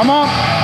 Come on.